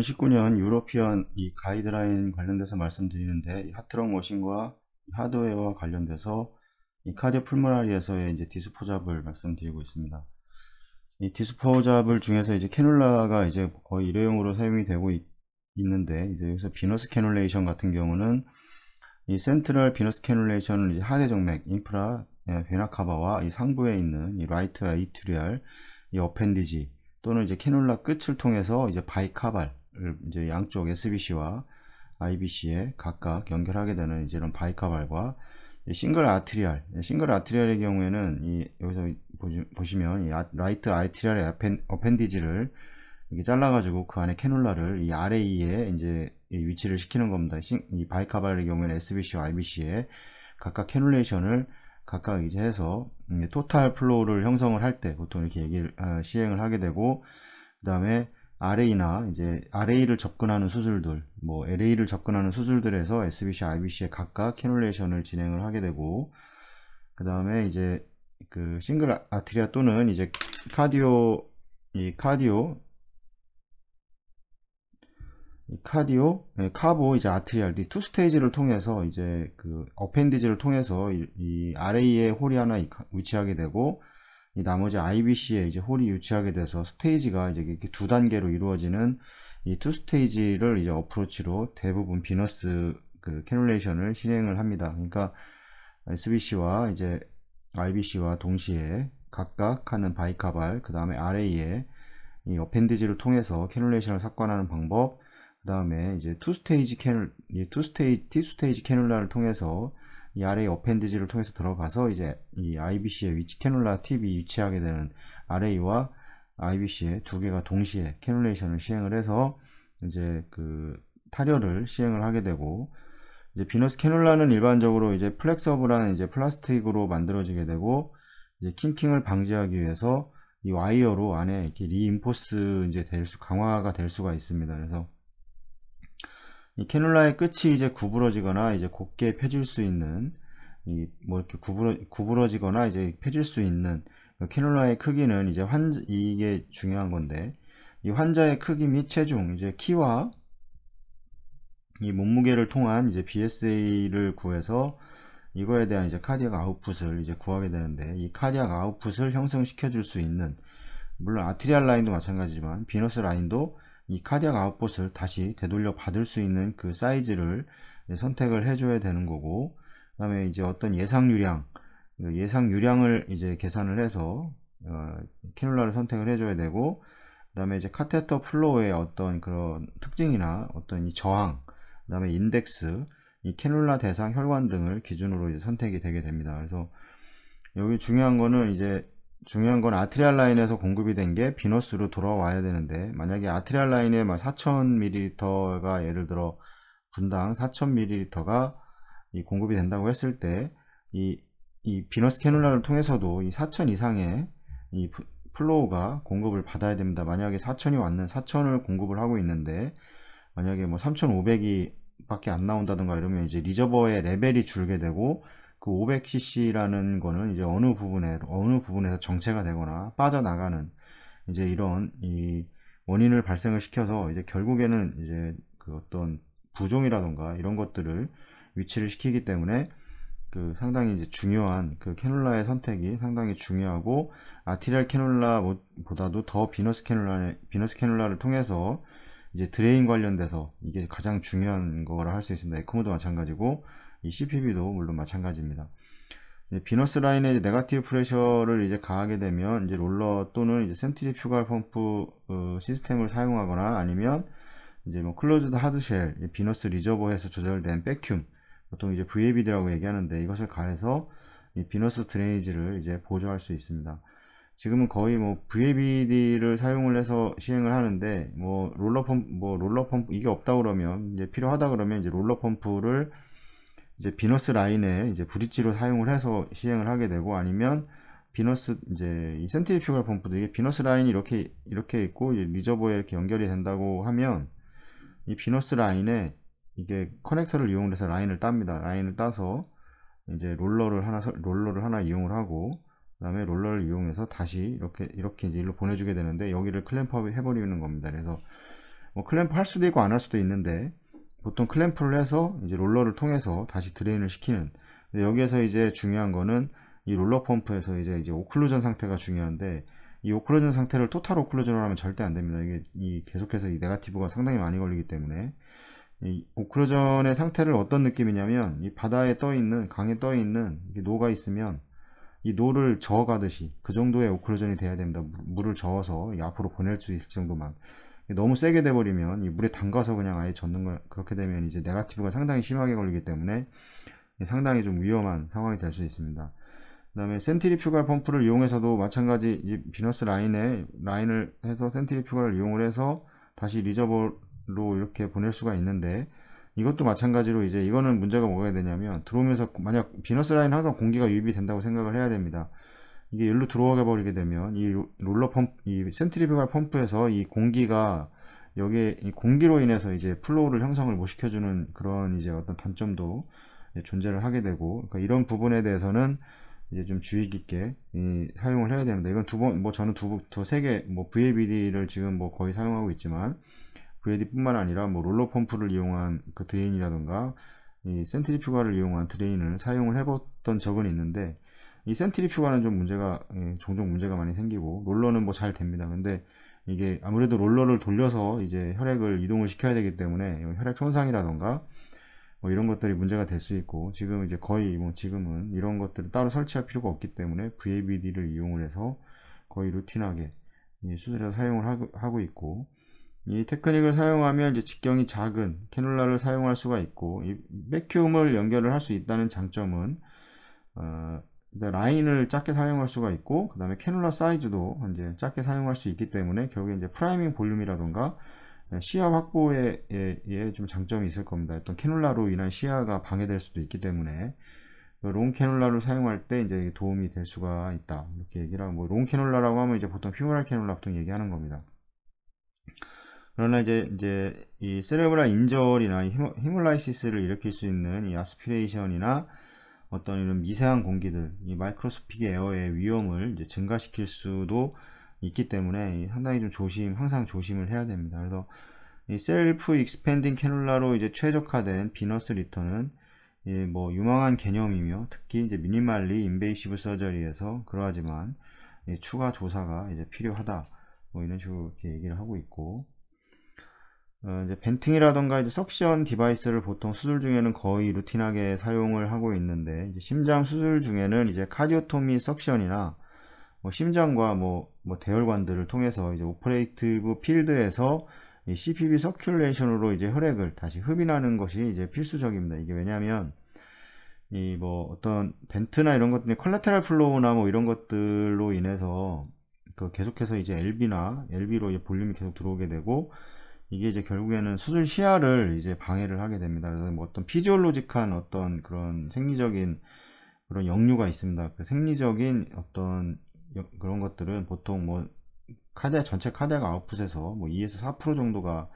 2019년 European 이 가이드라인 관련돼서 말씀드리는데 heart lung machine과 하드웨어와 관련돼서 이 cardiopulmonary에서의 이제 disposable 말씀드리고 있습니다. 이 disposable 중에서 이제 cannula가 이제 거의 일회용으로 사용이 되고 있, 는데 이제 여기서 venous cannulation 같은 경우는 이 central venous cannulation을 이제 하대 정맥 inferior vena cava와 이 상부에 있는 이 right atrial 이 appendage 또는 이제 cannula 끝을 통해서 이제 bicaval을 이제 양쪽 SVC와 IVC에 각각 연결하게 되는 이제 이런 bicaval과 single atrial, single atrial의 경우에는 이 여기서 보시, 면이 아, right atrial의 appendage를 이렇게 잘라가지고 그 안에 cannula를 이 RA에 이제 위치를 시키는 겁니다. 이 bicaval의 경우에는 SVC와 IVC에 각각 cannulation을 각각 이제 해서 total flow를 형성을 할 때 보통 이렇게 얘기를 아, 시행을 하게 되고 그 다음에 RA나 이제 RA를 접근하는 수술들 뭐 LA를 접근하는 수술들에서 SVC, IVC에 각각 cannulation을 진행을 하게 되고 그 다음에 이제 그 single atrial 또는 이제 cardio 이 cardio cardio, 네, cavo, 이제 atrial, 이 two stage를 통해서 이제 그 appendage를 통해서 이, 이 RA에 hole이 하나 위치하게 되고 이 나머지 IVC에 이제 hole이 위치하게 돼서 stage가 이제 이렇게 두 단계로 이루어지는 이 two stage를 이제 approach로 대부분 venous 그 cannulation을 진행을 합니다. 그러니까 SVC와 이제 IVC와 동시에 각각 하는 bicaval, 그 다음에 RA에 이 appendage를 통해서 cannulation을 삽관하는 방법, 그 다음에 이제 투 스테이지 캐놀, 투 스테이지, T 스테이지 캐놀라를 통해서 이 RA appendage를 통해서 들어가서 이제 이 IVC의 위치 캐놀라 팁이 위치하게 되는 RA와 IBC의 두 개가 동시에 cannulation을 시행을 해서 이제 그 탈혈을 시행을 하게 되고 이제 venous cannula는 일반적으로 이제 flexible한 이제 플라스틱으로 만들어지게 되고 이제 kinking을 방지하기 위해서 이 와이어로 안에 이렇게 reinforce 이제 될 수, 강화가 될 수가 있습니다. 그래서 이 캐놀라의 끝이 이제 구부러지거나 이제 곱게 펴질 수 있는 이 뭐 이렇게 구부러 구부러지거나 이제 펴질 수 있는 그 캐놀라의 크기는 이제 환 이게 중요한 건데 이 환자의 크기 및 체중 이제 키와 이 몸무게를 통한 이제 BSA를 구해서 이거에 대한 이제 카디악 아웃풋을 이제 구하게 되는데 이 카디악 아웃풋을 형성시켜 줄 수 있는 물론 아트리알 라인도 마찬가지지만 비너스 라인도 이 cardiac output을 다시 되돌려 받을 수 있는 그 사이즈를 선택을 해줘야 되는 거고 그 다음에 이제 어떤 예상 유량 그 예상 유량을 이제 계산을 해서 어, cannula를 선택을 해줘야 되고 그 다음에 이제 catheter flow의 어떤 그런 특징이나 어떤 이 저항 그 다음에 인덱스 이 cannula 대상 혈관 등을 기준으로 이제 선택이 되게 됩니다. 그래서 여기 중요한 거는 이제 중요한 건 arterial line에서 공급이 된 게 venous로 돌아와야 되는데 만약에 arterial line에 4000ml가 예를 들어 분당 4000ml가 공급이 된다고 했을 때이 이 venous cannula를 통해서도 이 4000 이상의 이 flow가 공급을 받아야 됩니다. 만약에 4000이 왔는 4000을 공급을 하고 있는데 만약에 뭐 3500이 밖에 안 나온다든가 이러면 이제 reservoir의 레벨이 줄게 되고 그 500cc라는 거는 이제 어느 부분에 어느 부분에서 정체가 되거나 빠져나가는 이제 이런 이 원인을 발생을 시켜서 이제 결국에는 이제 그 어떤 부종이라던가 이런 것들을 위치를 시키기 때문에 그 상당히 이제 중요한 그 cannula의 선택이 상당히 중요하고 arterial cannula보다도 더 venous cannula venous cannula를 통해서 이제 drain 관련돼서 이게 가장 중요한 거라 할 수 있습니다. ECMO도 마찬가지고 이 CPB도 물론 마찬가지입니다. venous line에 negative pressure를 이제 가하게 되면 이제 롤러 또는 이제 centrifugal pump 어, 시스템을 사용하거나 아니면 이제 뭐 closed hardshell, venous reservoir에서 조절된 vacuum 보통 이제 VAVD라고 얘기하는데 이것을 가해서 이 venous drainage를 이제 보조할 수 있습니다. 지금은 거의 뭐 VAVD를 사용을 해서 시행을 하는데 뭐 롤러 펌프 뭐 롤러 펌프 이게 없다 그러면 이제 필요하다 그러면 이제 롤러 펌프를 이제 venous line에 이제 bridge로 사용을 해서 시행을 하게 되고 아니면 venous 이제 이 centrifugal pump도 이게 venous line이 이렇게 이렇게 있고 reservoir에 이렇게 연결이 된다고 하면 이 venous line에 이게 connector를 이용해서 라인을 땁니다. 라인을 따서 이제 롤러를 하나 롤러를 하나 이용을 하고 그다음에 롤러를 이용해서 다시 이렇게 이렇게 이제 일로 보내주게 되는데 여기를 clamp up 해 버리는 겁니다. 그래서 뭐 클램프 할 수도 있고 안 할 수도 있는데 보통 클램프를 해서 이제 롤러를 통해서 다시 drain을 시키는 여기에서 이제 중요한 거는 이 롤러 펌프에서 이제 이제 occlusion 상태가 중요한데 이 occlusion 상태를 total occlusion을 하면 절대 안 됩니다. 이게 이 계속해서 이 negative가 상당히 많이 걸리기 때문에 이 occlusion의 상태를 어떤 느낌이냐면 이 바다에 떠 있는 강에 떠 있는 노가 있으면 이 노를 저어가듯이 그 정도의 occlusion이 돼야 됩니다. 물을 저어서 앞으로 보낼 수 있을 정도만 너무 세게 돼버리면 이 물에 담가서 그냥 아예 젓는 걸 그렇게 되면 이제 negative가 상당히 심하게 걸리기 때문에 상당히 좀 위험한 상황이 될 수 있습니다. 그 다음에 centrifugal 펌프를 이용해서도 마찬가지 venous 라인에 라인을 해서 centrifugal을 이용을 해서 다시 reservoir로 이렇게 보낼 수가 있는데 이것도 마찬가지로 이제 이거는 문제가 뭐가 되냐면 들어오면서 만약 venous 라인 항상 공기가 유입이 된다고 생각을 해야 됩니다. 이게 일로 들어오게 버리게 되면 이 롤러 펌프, 이 centrifugal 펌프에서 이 공기가 여기에 이 공기로 인해서 이제 flow를 형성을 못 시켜주는 그런 이제 어떤 단점도 존재를 하게 되고 그러니까 이런 부분에 대해서는 이제 좀 주의 깊게 이, 사용을 해야 됩니다. 이건 두 번, 뭐 저는 두, 두, 세 개, 뭐 VAVD를 지금 뭐 거의 사용하고 있지만 VAVD 뿐만 아니라 뭐 롤러 펌프를 이용한 그 drain이라던가 이 centrifugal을 이용한 drain을 사용을 해봤던 적은 있는데 이 센트리퓨가는 좀 문제가 예, 종종 문제가 많이 생기고 롤러는 뭐 잘 됩니다. 근데 이게 아무래도 롤러를 돌려서 이제 혈액을 이동을 시켜야 되기 때문에 혈액 손상이라던가 뭐 이런 것들이 문제가 될 수 있고 지금 이제 거의 뭐 지금은 이런 것들을 따로 설치할 필요가 없기 때문에 VABD를 이용을 해서 거의 루틴하게 수술에서 사용을 하고 있고 이 테크닉을 사용하면 이제 직경이 작은 캐놀라를 사용할 수가 있고 이 vacuum을 연결을 할 수 있다는 장점은 어, 라인을 작게 사용할 수가 있고 그 다음에 cannula 사이즈도 이제 작게 사용할 수 있기 때문에 결국에 이제 priming volume이라던가 네, 시야 확보에 좀 장점이 있을 겁니다. 어떤 cannula로 인한 시야가 방해될 수도 있기 때문에 long cannula를 사용할 때 이제 도움이 될 수가 있다. 이렇게 얘기를 하고 뭐 long cannula라고 하면 이제 보통 femoral cannula 보통 얘기하는 겁니다. 그러나 이제 이제 이 cerebral injury나 hemolysis를 일으킬 수 있는 이 aspiration이나 어떤 이런 미세한 공기들, 이 microscopic air의 위험을 이제 증가시킬 수도 있기 때문에 상당히 좀 조심, 항상 조심을 해야 됩니다. 그래서 이 self expanding cannula로 이제 최적화된 venous return은 뭐 유망한 개념이며 특히 이제 minimally invasive surgery에서 그러하지만 추가 조사가 이제 필요하다. 뭐 이런 식으로 이렇게 얘기를 하고 있고 어 이제 venting이라던가 이제 suction device를 보통 수술 중에는 거의 루틴하게 사용을 하고 있는데 심장 수술 중에는 이제 cardiotomy suction이나 뭐 심장과 뭐, 뭐 대혈관들을 통해서 이제 operative field에서 이 CPB circulation으로 이제 혈액을 다시 흡인하는 것이 이제 필수적입니다. 이게 왜냐하면 이 뭐 어떤 vent나 이런 것들이 collateral flow나 뭐 이런 것들로 인해서 그 계속해서 이제 LV나 LV로 이제 volume이 계속 들어오게 되고 이게 이제 결국에는 수술 시야를 이제 방해를 하게 됩니다. 그래서 뭐 어떤 physiologic한 어떤 그런 생리적인 그런 역류가 있습니다. 그 생리적인 어떤 그런 것들은 보통 뭐 카드 전체 cardiac output에서 뭐 2에서 4% 정도가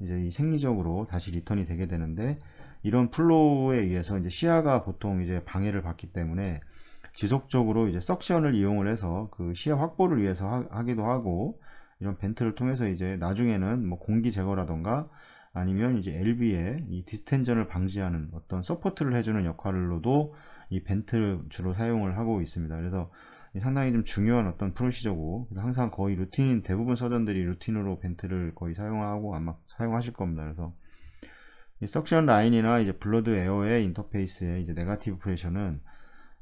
이제 이 생리적으로 다시 return이 되게 되는데 이런 flow에 의해서 이제 시야가 보통 이제 방해를 받기 때문에 지속적으로 이제 suction을 이용을 해서 그 시야 확보를 위해서 하, 기도 하고 이런 vent를 통해서 이제 나중에는 뭐 공기 제거라던가 아니면 이제 LV에 이 distension을 방지하는 어떤 support를 해주는 역할로도 이 vent를 주로 사용을 하고 있습니다. 그래서 상당히 좀 중요한 어떤 procedure고 항상 거의 루틴 대부분 surgeon들이 루틴으로 vent를 거의 사용하고 아마 사용하실 겁니다. 그래서 이 suction 라인이나 이제 blood air의 인터페이스의 이제 negative pressure는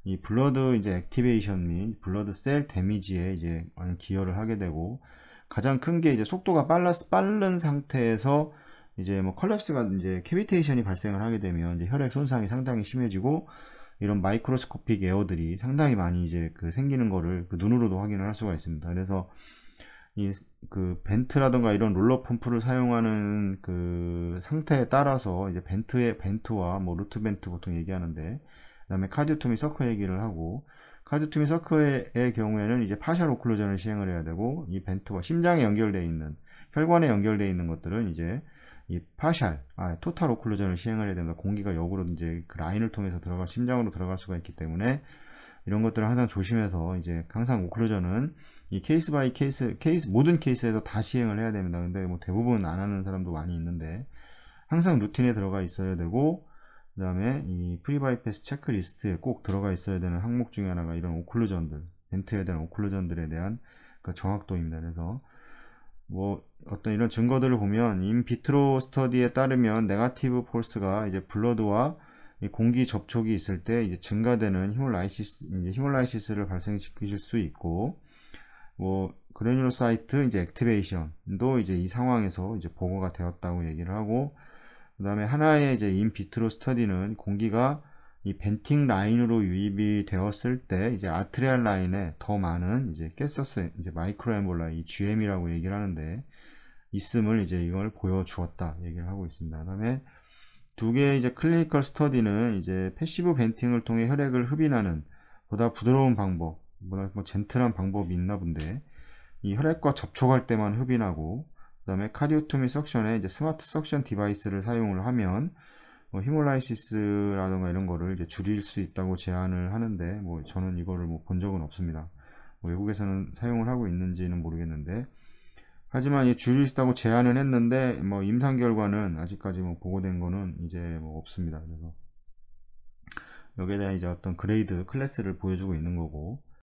이 blood 이제 activation 및 blood cell damage에 이제 기여를 하게 되고 가장 큰 게 이제 속도가 빨라 빠른 상태에서 이제 뭐 collapse가 이제 cavitation이 발생을 하게 되면 이제 혈액 손상이 상당히 심해지고 이런 microscopic air들이 상당히 많이 이제 그 생기는 거를 그 눈으로도 확인을 할 수가 있습니다. 그래서 이 그 vent라던가 이런 롤러 펌프를 사용하는 그 상태에 따라서 이제 vent의 vent와 뭐 root vent 보통 얘기하는데 그다음에 cardiotomy sucker 얘기를 하고 cardiotomy sucker의 경우에는 이제 partial occlusion을 시행을 해야 되고 이 vent와 심장에 연결되어 있는 혈관에 연결되어 있는 것들은 이제 이 partial, 아, total occlusion을 시행을 해야 됩니다. 공기가 역으로 이제 그 라인을 통해서 들어갈, 심장으로 들어갈 수가 있기 때문에 이런 것들을 항상 조심해서 이제 항상 occlusion은 이 case by case 케이스 모든 케이스에서 다 시행을 해야 됩니다. 근데 뭐 대부분 안 하는 사람도 많이 있는데 항상 루틴에 들어가 있어야 되고 그 다음에 이 prebypass 체크리스트에 꼭 들어가 있어야 되는 항목 중에 하나가 이런 occlusion들 vent에 대한 occlusion들에 대한 그 정확도입니다. 그래서 뭐 어떤 이런 증거들을 보면 in vitro study에 따르면 negative force가 이제 blood와 공기 접촉이 있을 때 이제 증가되는 hemolysis 이제 hemolysis를 발생시키실 수 있고 뭐 granulocyte 이제 activation도 이제 이 상황에서 이제 보고가 되었다고 얘기를 하고 그 다음에 하나의 이제 in vitro study는 공기가 이 venting 라인으로 유입이 되었을 때 이제 arterial 라인에 더 많은 이제 gaseous 이제 microemboli 이 GME라고 얘기를 하는데 있음을 이제 이걸 보여주었다 얘기를 하고 있습니다. 그다음에 두 개의 이제 clinical study는 이제 passive venting을 통해 혈액을 흡인하는 보다 부드러운 방법, 보다 뭐 gentle한 방법이 있나 본데 이 혈액과 접촉할 때만 흡인하고 그 다음에 cardiotomy suction에 이제 smart suction device를 사용을 하면 뭐 hemolysis라든가 이런 거를 이제 줄일 수 있다고 제안을 하는데 뭐 저는 이거를 뭐 본 적은 없습니다. 뭐 외국에서는 사용을 하고 있는지는 모르겠는데 하지만 이 줄일 수 있다고 제안을 했는데 뭐 임상 결과는 아직까지 뭐 보고된 거는 이제 뭐 없습니다. 그래서 여기에 대한 이제 어떤 그레이드 클래스를 보여주고 있는 거고